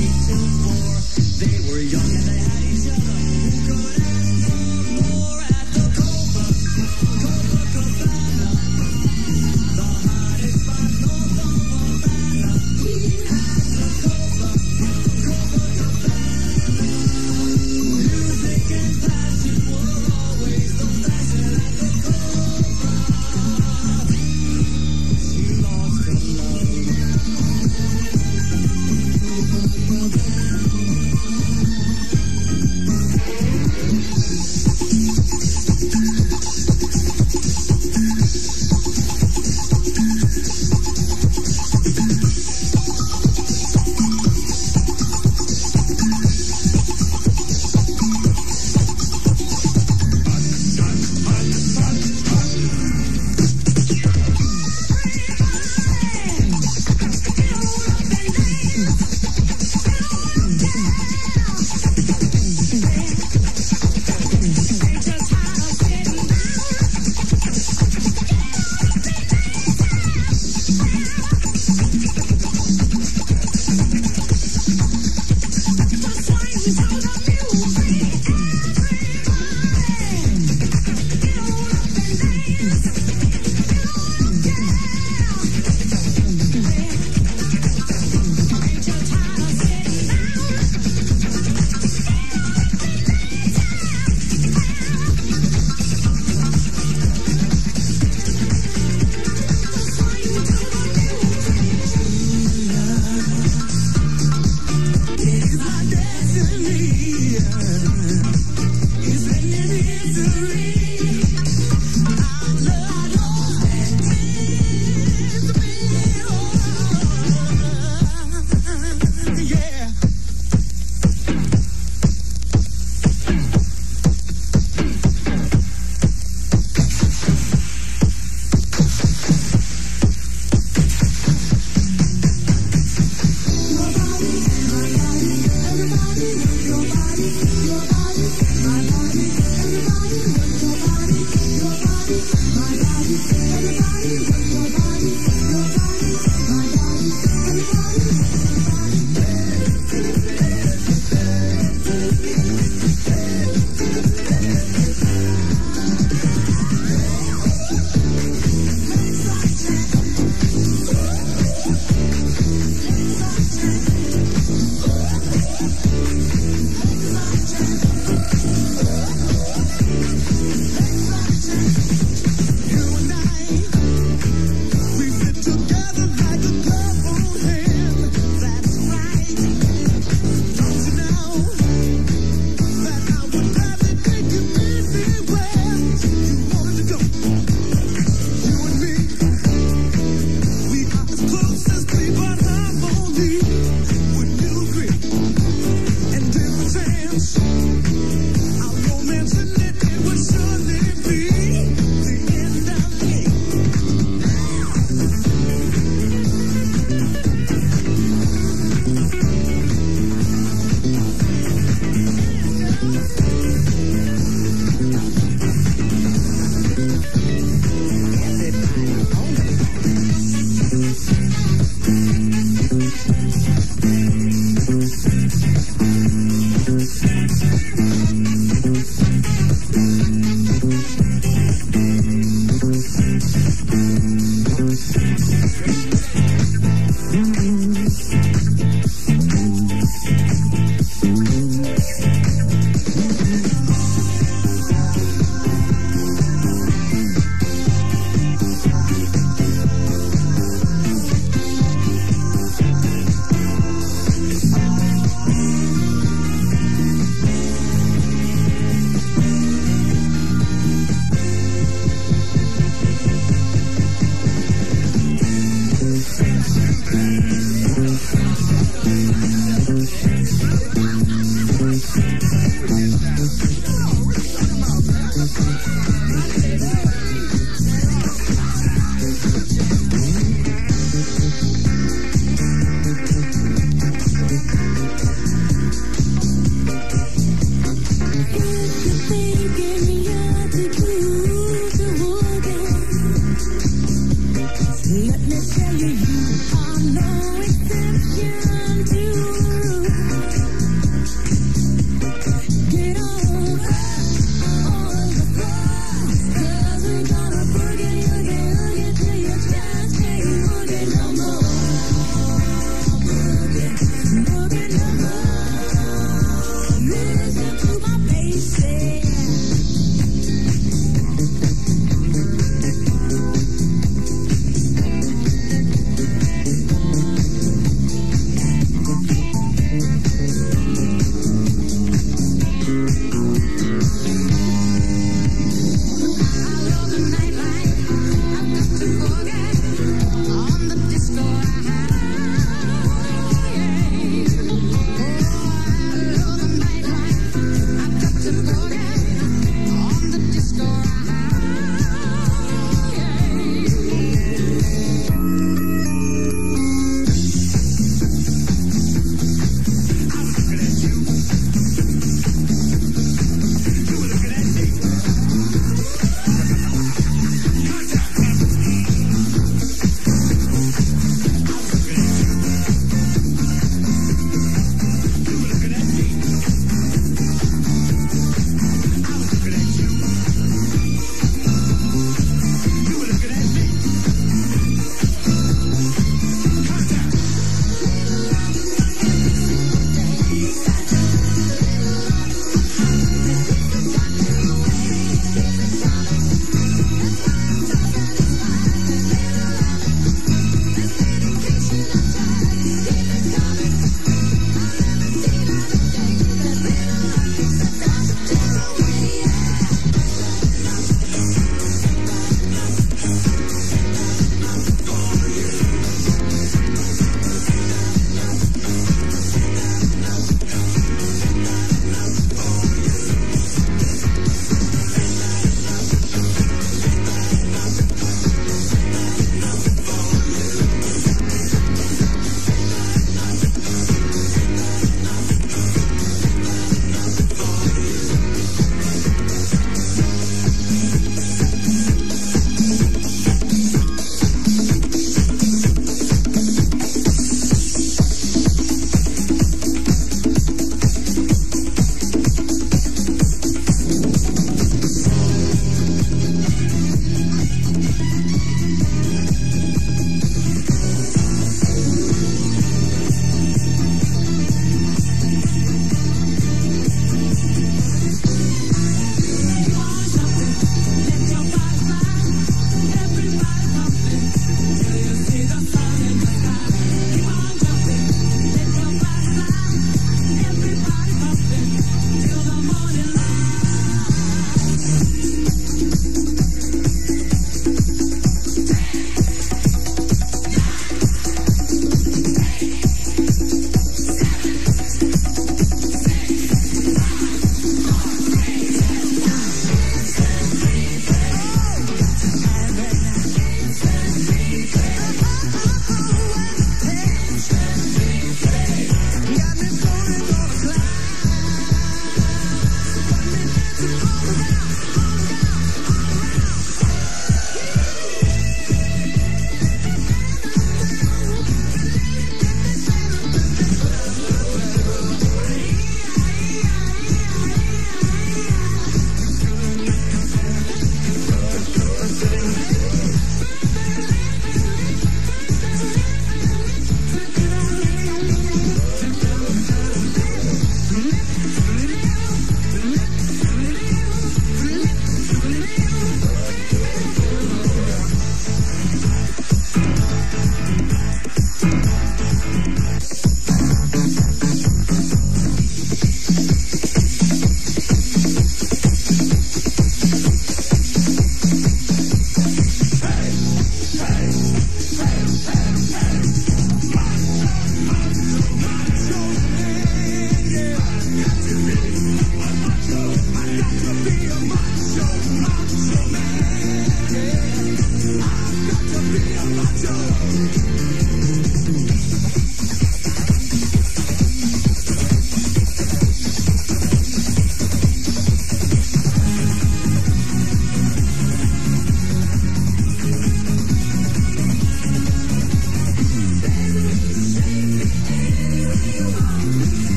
22, 4. They were young